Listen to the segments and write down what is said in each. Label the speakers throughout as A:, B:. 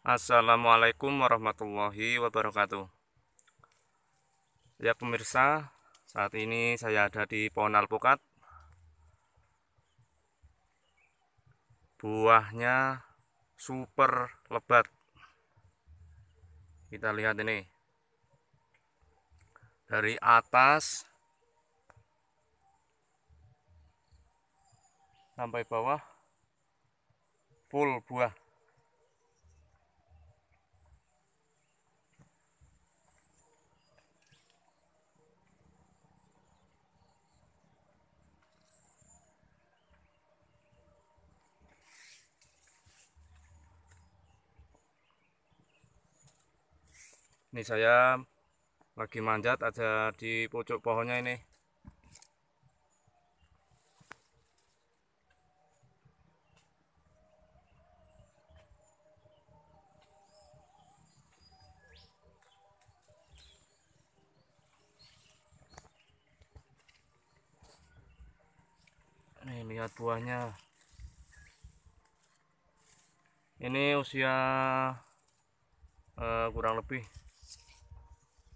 A: Assalamualaikum warahmatullahi wabarakatuh. Ya pemirsa Saat ini saya ada di pohon alpukat. Buahnya super lebat. Kita lihat ini. Dari atas Sampai bawah Full buah ini saya lagi manjat ada di pojok pohonnya ini. Nih lihat buahnya. Ini usia uh, kurang lebih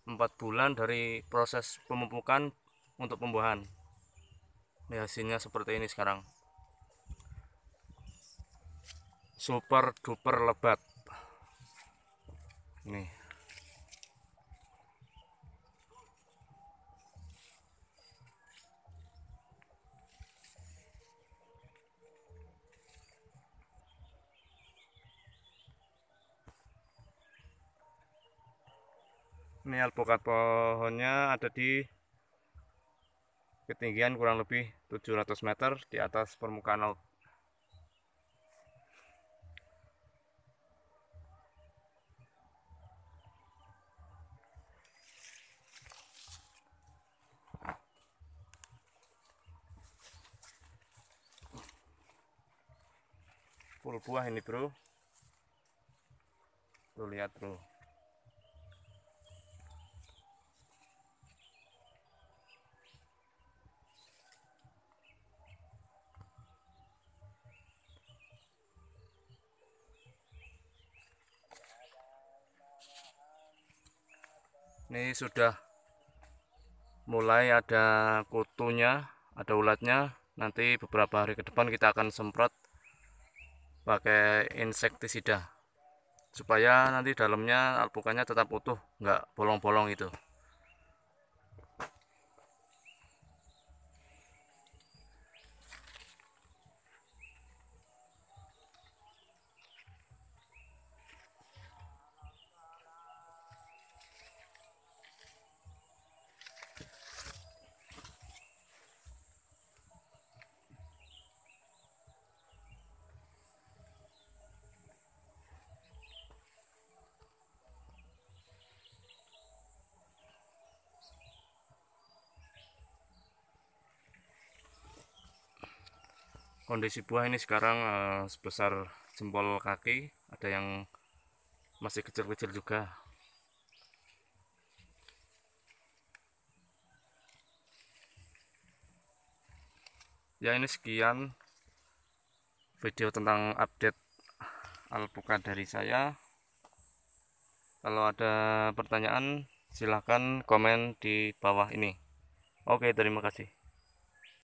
A: empat bulan dari proses pemupukan untuk pembuahan. Ini hasilnya seperti ini sekarang. Super duper lebat. Nih ini alpukat pohonnya ada di ketinggian kurang lebih 700 meter di atas permukaan laut. Full buah ini bro. Tuh lihat bro ini sudah mulai ada kutunya ada ulatnya. Nanti beberapa hari ke depan kita akan semprot pakai insektisida supaya nanti dalamnya alpukannya tetap utuh nggak bolong-bolong itu kondisi buah ini sekarang uh, sebesar jempol kaki. Ada yang masih kecil-kecil juga. Ya ini sekian video tentang update alpukat dari saya. Kalau ada pertanyaan silahkan komen di bawah ini. Oke terima kasih